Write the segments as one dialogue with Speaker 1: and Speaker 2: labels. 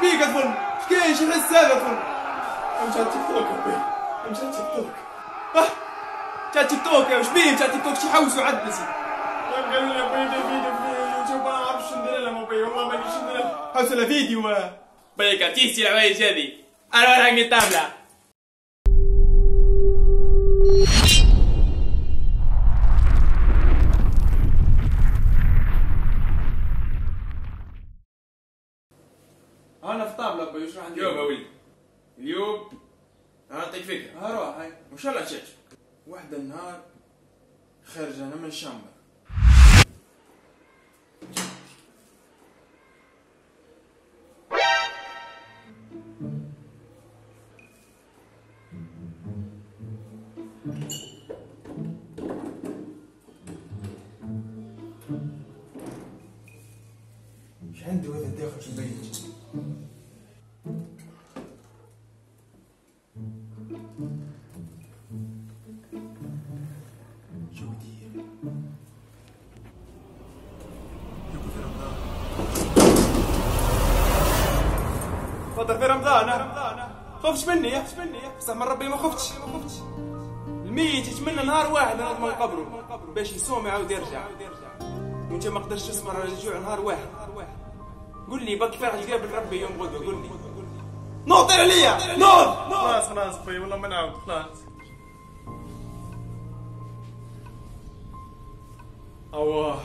Speaker 1: بيك الفرن شكاين شي حس هذا الفرن امشي على تيك توك يا بي امشي على تيك توك آه جا تيك توك يا وش بيه جا تيك توك شي حوسوا عدسي
Speaker 2: قال لي بي ده فيديو في يوتيوب أنا أعرفش شنو ندير لهم بي. والله ما أدري شنو ندير
Speaker 1: له فيديو.
Speaker 3: بيك تيسي العوايج هذي. أنا ولا حق الطابله
Speaker 1: أنا في طابلة بي وش راح ندير
Speaker 3: اليوم يا ولدي اليوم اعطيك فكرة.
Speaker 1: ها روح هاي
Speaker 3: وإن شاء الله تعجبك
Speaker 1: واحدة النهار خارج أنا من الشامبر. تفضل في رمضان. ها؟ خفتش مني بس من ربي ما خفتش. الميت يتمنى نهار واحد نضمن قبره. باش يصوم يعاود يرجع. وانت ما قدرتش تصبر على الجوع نهار واحد. قول لي باقي فرح تقابل ربي يوم غدوة. قول لي. نوض عليا. نوض
Speaker 2: خلاص خلاص بي والله ما نعاود. خلاص.
Speaker 1: أوه.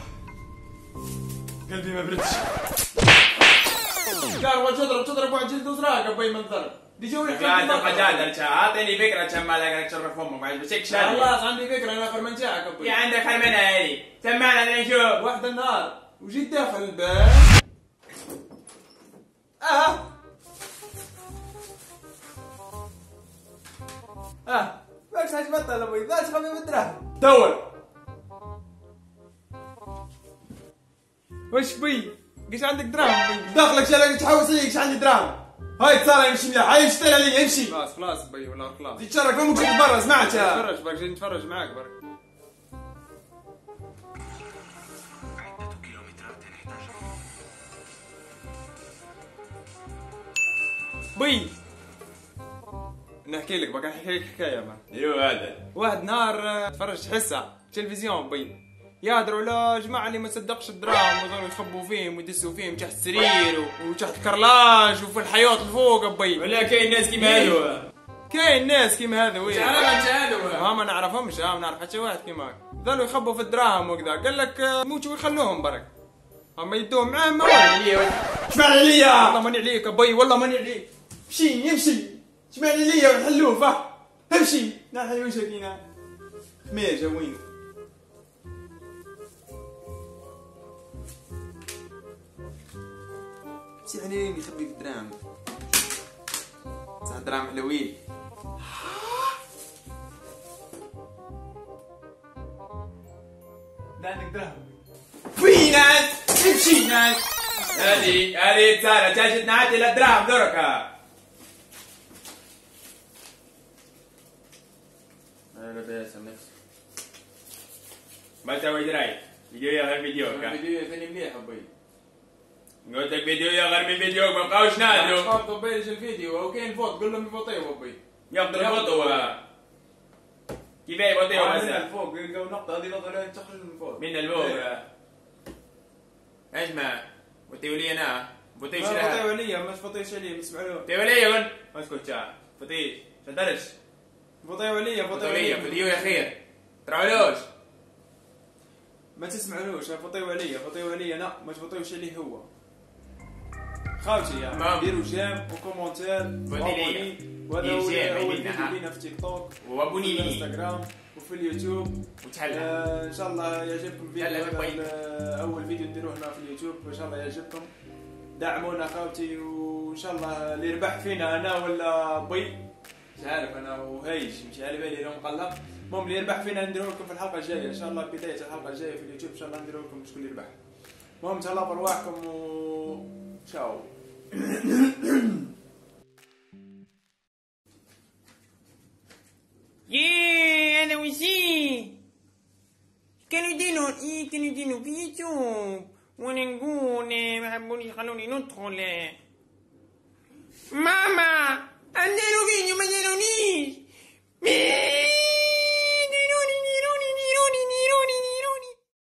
Speaker 1: قلبي ما بردش.
Speaker 2: قال تضرب؟ تضرب واحد جلد وزراق بي من ضرب دي جوي
Speaker 3: قاعد قاعد اعطيني فكرة كم مالك تشرف أمك ما عجبتك
Speaker 2: خلاص عندي فكرة أنا أخر من جاك
Speaker 3: يا
Speaker 2: أبوي
Speaker 3: عندك حرمنا هذه سمعنا نشوف
Speaker 2: واحد النهار وجيت داخل الباب أه. أه. ماكش عجبتها أبوي. ذات خفيف الدراهم
Speaker 1: دور. وش بي؟ قش عندك دراهم؟ داخلك شالك تحوس لي قش عندي دراهم؟ هاي تصارى يمشي مليح. هاي اشتري علي امشي
Speaker 2: خلاص خلاص بي ولا خلاص.
Speaker 1: تتشرك ما ممكن تتبرز سمعت يا
Speaker 2: نتفرج برك جاي نتفرج معاك برك.
Speaker 1: بي نحكي لك بقى نحكي لك حكاية ما.
Speaker 3: شنو هذا.
Speaker 1: واحد نهار آه، تفرجت حصة تلفزيون بي. يهدروا لا جماعة اللي ما صدقش الدراهم وظلوا يخبوا فيهم ويدسوا فيهم تحت السرير وتحت الكرلاج وفي الحياط الفوق بي
Speaker 3: ولا كاين ناس كيما هذو.
Speaker 1: كاين ناس كيما هذا وين
Speaker 3: تعرف هذو
Speaker 1: ما ما نعرفهمش ما نعرف حتى واحد كيما ظلوا يخبوا في الدراهم وكذا. قال لك آه، موتوا ويخلوهم برك. اما يدوهم معاه ما وين اشمعنى عليا. والله ماني عليك أبي. والله ماني عليك. امشي يمشي. اشمعنى عليا ونحلوه فا. امشي. نحن وش هكينا خميجة وين؟
Speaker 3: سي عليهم يخبي في الدراهم صح دراهم حلوين.
Speaker 1: ده عندك دراهم.
Speaker 3: في ناس امشي ناس هذه هذه سارة جاجت نعدي الدراهم دركها أنا باسم نفسي. ما تسوي دراي فيديو يا غير فيديو.
Speaker 2: الفيديو ثاني مليح أبوي
Speaker 3: قلت لك فيديو يا من فيديو ما بقاوش نادوا
Speaker 2: شفت أبوي الفيديو وكاين فوت قول لهم يفوتيو أبوي
Speaker 3: يقدر يفوتوا كيف يفوتوا
Speaker 2: من
Speaker 3: بس
Speaker 2: الفوق لقوا نقطة هذه لا تخرج من فوق
Speaker 3: من الفوق ما فوتيو لي أنا فوتيو
Speaker 1: ما فطيو
Speaker 3: شلها
Speaker 1: عليا مش فطيش عليا اسمع له
Speaker 3: فوتيو لي يقول اسكت شا فوتيش شدرش
Speaker 1: عليا فطيو
Speaker 3: فوتيو لي فوتيو يا خير تراولوش
Speaker 1: ما تسمعلوش فطيو عليا فطيو عليا لا ما تفطيوش عليه هو خاوتي يعني.
Speaker 3: تمام.
Speaker 1: ديروا جيم وكومونتير
Speaker 3: فوتي ليا.
Speaker 1: وهذا هو اول فيديو. لينا في تيك توك.
Speaker 3: وأبوني
Speaker 1: وفي
Speaker 3: لي
Speaker 1: الانستغرام. وفي اليوتيوب.
Speaker 3: وتحلى
Speaker 1: آه إن شاء الله يعجبكم. ال- أول فيديو نديروه هنا في اليوتيوب إن شاء الله يعجبكم. دعمونا خاوتي وإن شاء الله اللي يربح فينا أنا ولا بي مش عارف أنا وهيش مش على بالي لو مقلق المهم اللي يربح فينا نديروا لكم في الحلقة الجاية. إن شاء الله بداية الحلقة الجاية في اليوتيوب إن شاء الله نديروا لكم شكون اللي يربح. المهم تهلاو بارواحكم و
Speaker 4: Ciao. Yeah, era così. Canadino, i canadino piccio. Buonangone, buoni caloni, non trolle. Mamma, andiamo vino, ma